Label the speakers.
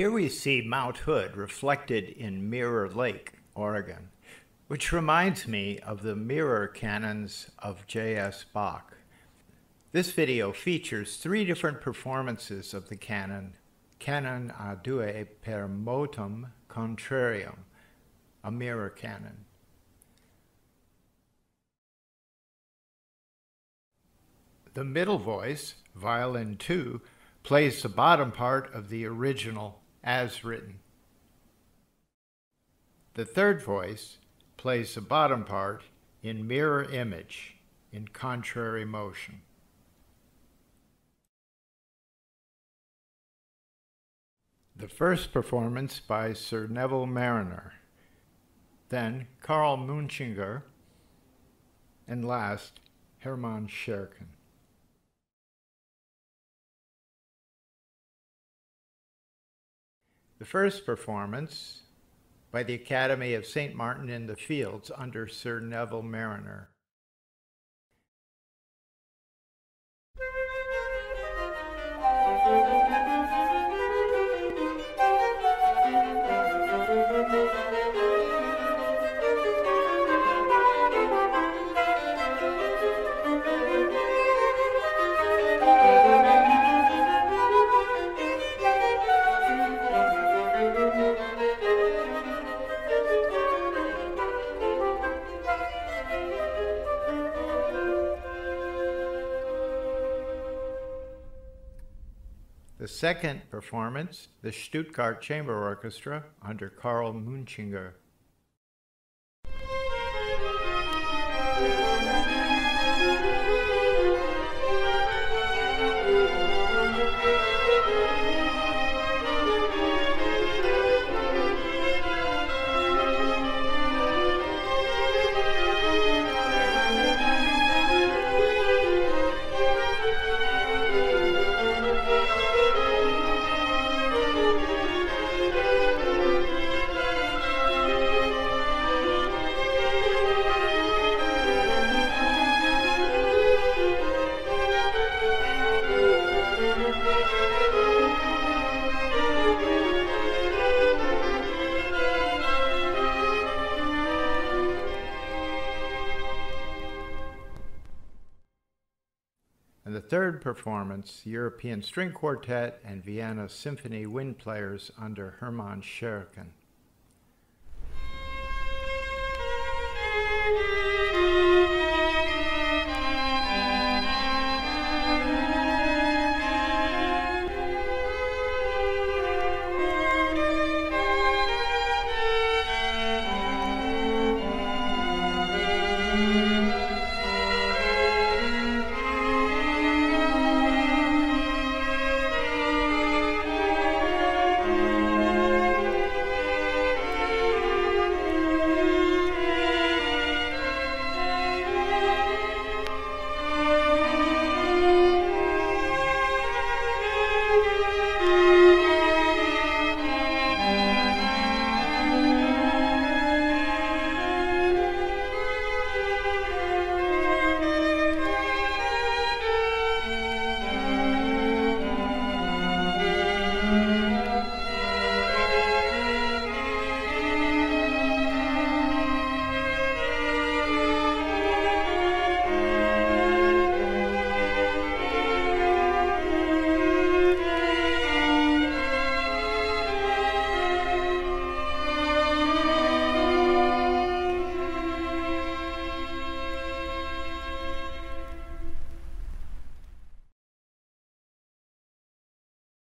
Speaker 1: Here we see Mount Hood reflected in Mirror Lake, Oregon, which reminds me of the mirror canons of J.S. Bach. This video features three different performances of the canon, Canon a due per motum contrarium, a mirror canon. The middle voice, violin 2, plays the bottom part of the original as written. The third voice plays the bottom part in mirror image in contrary motion. The first performance by Sir Neville Marriner, then Karl Munchinger, and last Hermann Scherchen. The first performance by the Academy of St. Martin in the Fields under Sir Neville Marriner. The second performance, the Stuttgart Chamber Orchestra under Karl Munchinger. and the third performance, European String Quartet and Vienna Symphony Wind Players under Hermann Scherchen.